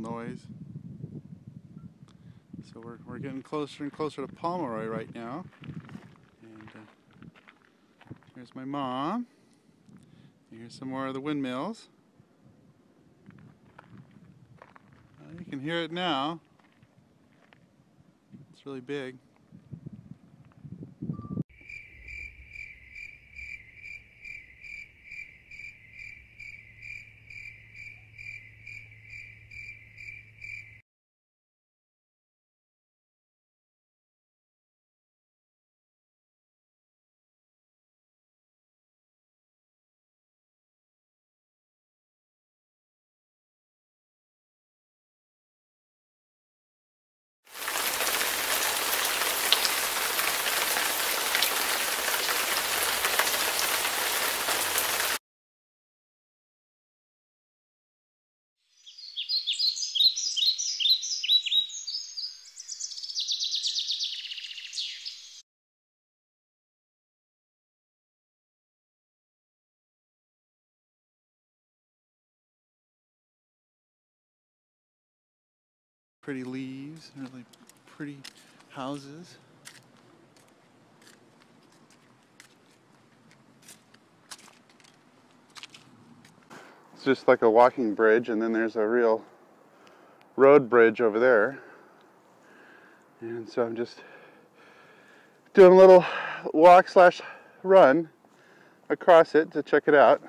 noise. So we're, we're getting closer and closer to Pomeroy right now. And uh, here's my mom. Here's some more of the windmills. Uh, you can hear it now. It's really big. Pretty leaves, really pretty houses. It's just like a walking bridge, and then there's a real road bridge over there. And so I'm just doing a little walk slash run across it to check it out.